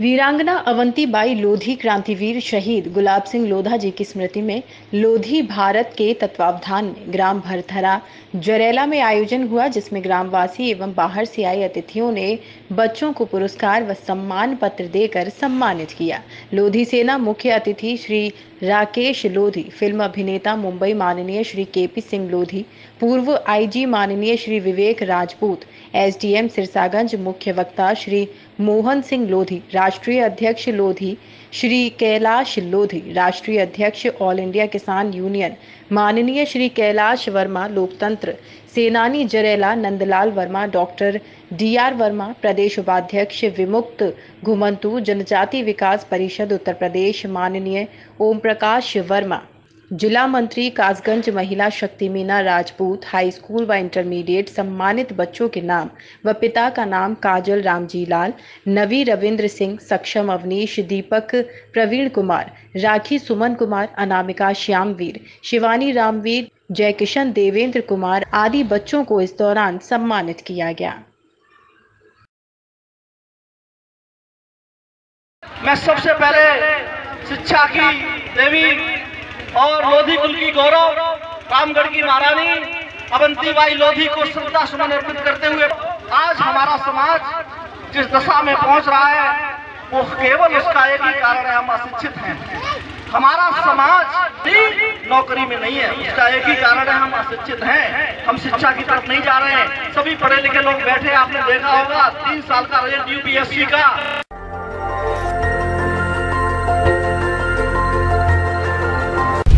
वीरांगना अवंती बाई लोधी क्रांतिवीर शहीद गुलाब सिंह लोधा जी की स्मृति में लोधी भारत के तत्वावधान में ग्राम भरथरा जरेला में आयोजन हुआ, जिसमें ग्रामवासी एवं बाहर से आए अतिथियों ने बच्चों को पुरस्कार व सम्मान पत्र देकर सम्मानित किया। लोधी सेना मुख्य अतिथि श्री राकेश लोधी, फ़िल्म अभिनेता, मुंबई माननीय श्री केपी सिंह लोधी, पूर्व आईजी माननीय श्री विवेक राजपूत, एसडीएम सिरसागंज मुख्य वक्ता श्री मोहन सिंह लोधी, राष्ट्रीय अध्यक्ष लोधी श्री कैलाश लोधी, राष्ट्रीय अध्यक्ष ऑल इंडिया किसान यूनियन, माननीय श्री कैलाश वर्मा, लोकतंत्र सेनानी Jarela Nandlal Verma, doctor D R Verma, प्रदेश उपाध्यक्ष विमुक्त घुमंतु, जनजाति विकास परिषद, उत्तर प्रदेश, माननीय ओम प्रकाश वर्मा। जिला मंत्री कासगंज महिला शक्ति मीना राजपूत हाई स्कूल व इंटरमीडिएट सम्मानित बच्चों के नाम व पिता का नाम काजल रामजी लाल नवी रविंद्र सिंह, सक्षम अवनीश, दीपक प्रवीण कुमार, राखी सुमन कुमार, अनामिका श्यामवीर, शिवानी रामवीर, जयकिशन देवेंद्र कुमार आदि बच्चों को इस दौरान सम्मानित किया गया। मैं सबसे पहले शिक्षा की देवी और लोधी कुल की गौरव, रामगढ़ की महारानी, अवंती बाई लोधी को श्रद्धा सुमन अर्पित करते हुए आज हमारा समाज जिस दशा में पहुँच रहा है, वो केवल उसका एक ही कारण है, हम अशिक्षित हैं। हमारा समाज भी नौकरी में नहीं है, उसका एक ही कारण है, हम अशिक्षित हैं। हम शिक्षा की तरफ़ नहीं जा रहे हैं। सभी पढ़े लिखे लोग बैठे आपने देखा होगा, तीन साल का रिज़ल्ट यूपीएससी का।